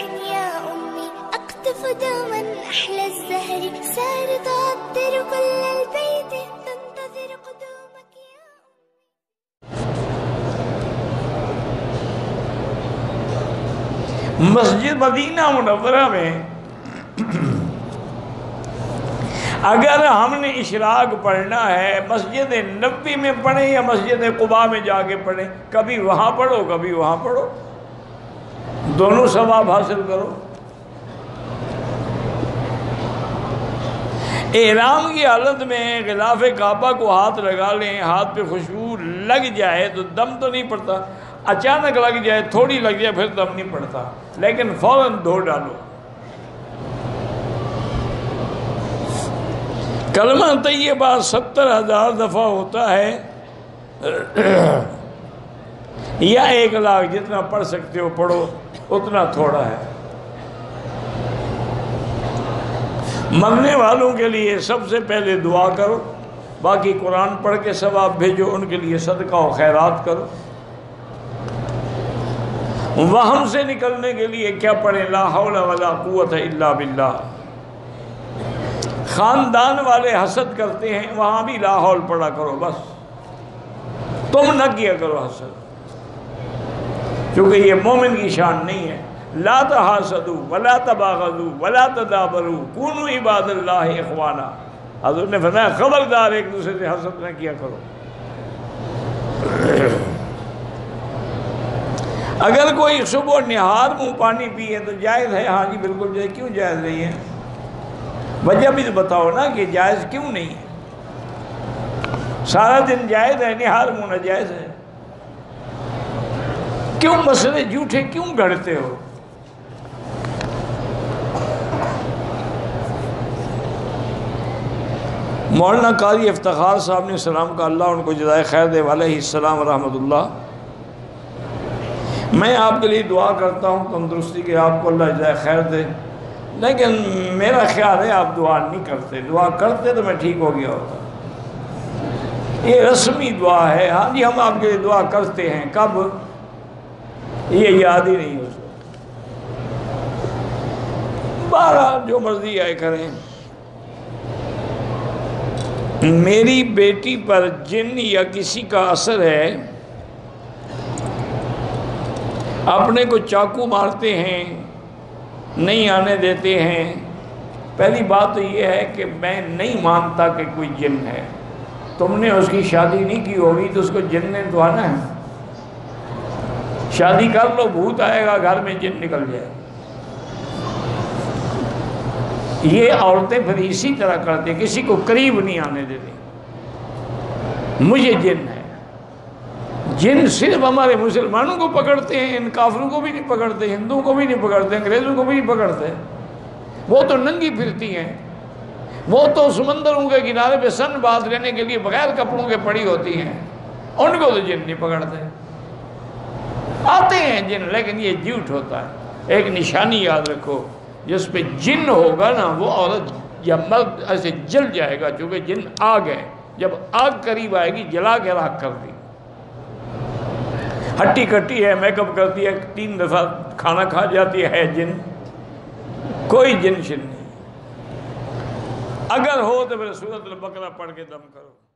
يا أمي أقطف دوما أحلى الزهر. سار تعطر كل البيت، تنتظر قدومك يا أمي. مسجد مدینہ منورہ میں اگر ہم نے اشراق پڑھنا ہے، مسجد نبی میں پڑھیں یا مسجد قبا میں جا کے پڑھیں؟ کبھی وہاں پڑھو، کبھی وہاں پڑھو۔ دونوں ثواب حاصل کرو۔ احرام کی حالت میں غلاف کعبہ کو ہاتھ لگا لیں، ہاتھ پہ خوشبو لگ جائے تو دم تو نہیں پڑتا۔ اچانک لگ جائے، تھوڑی لگ جائے، پھر دم نہیں پڑتا۔ لیکن فوراً دھو ڈالو۔ کلمہ طیبہ ستر ہزار دفعہ ہوتا ہے۔ یا ایک لاکھ جتنا پڑھ سکتے ہو پڑھو، اتنا تھوڑا ہے۔ مرنے والوں کے لیے سب سے پہلے دعا کرو، باقی قرآن پڑھ کے ثواب بھیجو، ان کے لیے صدقہ و خیرات کرو۔ وہم سے نکلنے کے لیے کیا پڑھیں؟ لا حول ولا قوت الا باللہ۔ خاندان والے حسد کرتے ہیں، وہاں بھی لا حول پڑھا کرو بس۔ تم نہ کیا کرو حسد۔ کیونکہ یہ مومن کی شان نہیں ہے۔ لا تحاسدو ولا تباغضو ولا تدابرو کونو عباد اللہ اخوانا۔ حضور نے فرمایا، خبردار ایک دوسرے سے حسد نہ کیا کرو۔ اگر کوئی صبح نہار منہ پانی پیے تو جائز ہے۔ ہاں جی بالکل جائز۔ کیوں جائز نہیں ہے؟ وجہ بھی تو بتاؤ نا کہ جائز کیوں نہیں ہے؟ سارا دن جائز ہے، نہار منہ ناجائز ہے۔ کیوں مسئلے جھوٹے کیوں گھڑتے ہو؟ مولانا قاری افتخار صاحب نے سلام کا اللہ ان کو جزائے خیر دے علیہ السلام ورحمۃ اللہ۔ میں آپ کے لیے دعا کرتا ہوں، تندرستی کے آپ کو اللہ جزائے خیر دے۔ لیکن میرا خیال ہے آپ دعا نہیں کرتے۔ دعا کرتے تو میں ٹھیک ہو گیا ہوتا۔ یہ رسمی دعا ہے۔ ہاں جی ہم آپ کے لیے دعا کرتے ہیں۔ کب؟ یہ یاد ہی نہیں ہو سکتا بارہ جو مرضی آئے کریں۔ میری بیٹی پر جن یا کسی کا اثر ہے، اپنے کو چاقو مارتے ہیں، نہیں آنے دیتے ہیں۔ پہلی بات تو یہ ہے کہ میں نہیں مانتا کہ کوئی جن ہے۔ تم نے اس کی شادی نہیں کی ہوگی تو اس کو جن نے تو آنا ہے۔ شادی کر لو، بھوت آئے گا، گھر میں جن نکل جائے۔ یہ عورتیں پھر اسی طرح کرتے، کسی کو قریب نہیں آنے دیتے۔ مجھے جن ہے۔ جن صرف ہمارے مسلمانوں کو پکڑتے ہیں، ان کافروں کو بھی نہیں پکڑتے، ہندوؤں کو بھی نہیں پکڑتے، انگریزوں کو بھی نہیں پکڑتے۔ وہ تو ننگی پھرتی ہیں۔ وہ تو سمندروں کے کنارے پہ سن باز رہنے کے لیے بغیر کپڑوں کے پڑی ہوتی ہیں۔ ان کو تو جن نہیں پکڑتے۔ آتے ہیں جن، لیکن یہ جھوٹ ہوتا ہے۔ ایک نشانی یاد رکھو، جس پہ جن ہوگا نا، وہ عورت یا مرد ایسے جل جائے گا، چونکہ جن آگ ہے۔ جب آگ قریب آئے گی، جلا کے راک کر دی ہٹی کٹی ہے، میک اپ کرتی ہے، تین دفعہ کھانا کھا جاتی ہے، جن۔ کوئی جن شن نہیں۔ اگر ہو تو پھر سورت البقرہ پڑھ کے دم کرو۔